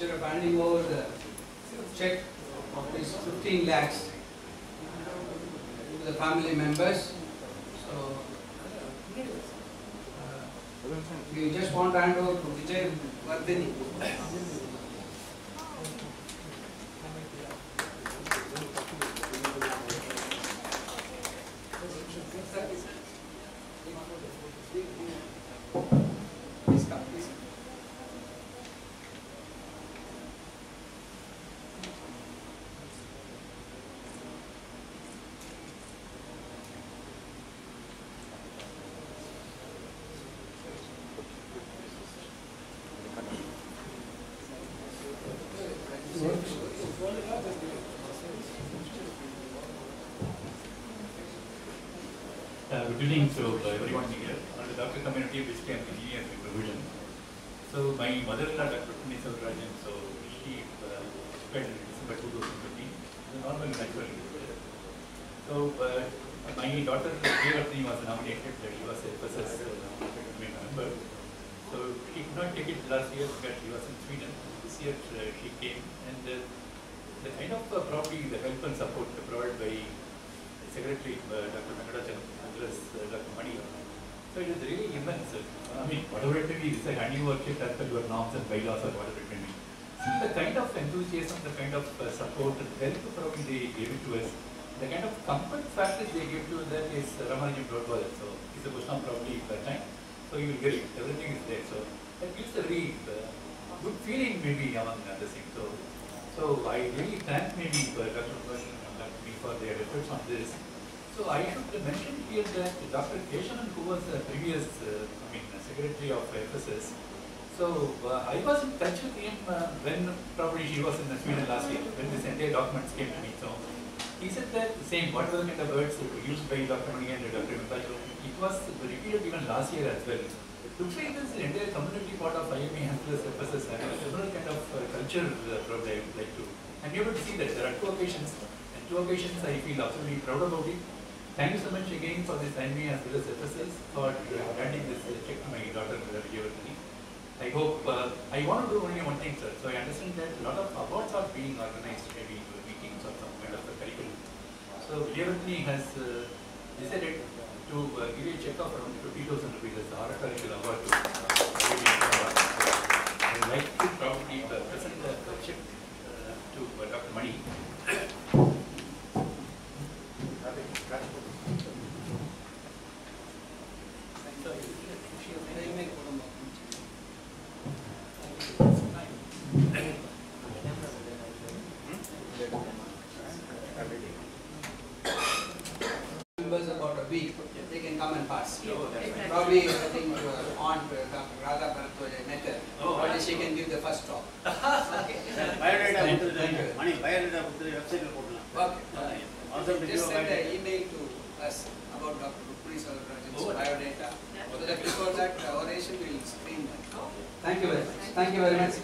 Instead of handing over the check of this 15 lakhs to the family members, so uh, we just want to hand over to Vijay Vardhini. Please come, please. Uh, Good evening to uh, everyone here, and the doctor community which to me as a provision. So my mother-in-law, Dr. Puneet Rajan, so she uh, expired in December 2015, the normal natural. So uh, my daughter, Devartini was nominated, she was a FSS, uh, member. So she could not take it last year because she was in Sweden. This year uh, she came and uh, the kind of probably the help and support provided by Secretary uh, Dr. Venkatachalam as well as uh, Dr. So it is really immense. I mean, whatever it may be, it's a handing over kit as per your norms and bylaws or whatever it may be. See the kind of enthusiasm, the kind of uh, support and help probably they gave it to us, the kind of comfort factors they gave to us. that is Ramanujam Broadway. So it's a question probably per time. So you will get it. Everything is there. So that gives a very uh, good feeling maybe among other things. So so I really thank maybe uh, Dr. Bhasan and Dr. B for their efforts on this. So I should mention here that Dr. Keshavan, who was the previous, uh, I mean, uh, secretary of FSS, so uh, I was in touch with him uh, when probably he was in the Sweden last year, when this entire documents came to me. So he said that the same, whatever kind of words used by Dr. Mani and Dr. Mithaj, it was repeated even last year as well. Looks like this entire community part of IMA has plus FSS and a similar kind of uh, culture uh, I would like to. And able to see that there are two occasions, occasions I feel absolutely proud about it. Thank you so much again for this IMA as well as FSS for uh, granting this uh, check to my daughter uh, Vijayavardhani. I hope, uh, I want to do only one thing sir, so I understand that a lot of awards are being organized maybe into meetings or some kind of a curriculum. So Vijayavardhani has uh, decided to uh, give a check of around 50,000 rupees as the oratorical award to I would like to probably uh, present the the check uh, to uh, Dr. Mani. Members about a week, they can come and pass. Probably I think your aunt, Radha Bharatwaja, met her. Oh, Probably she can give the first talk. okay. Biodata Putra, Mani, Biodata Putra website put Okay. Uh, Just send an email to us about Dr. Rukmini Swaraj's oh, biodata. Yeah. So that before that, uh, oration will screen that. Thank you very much. Thank you very much.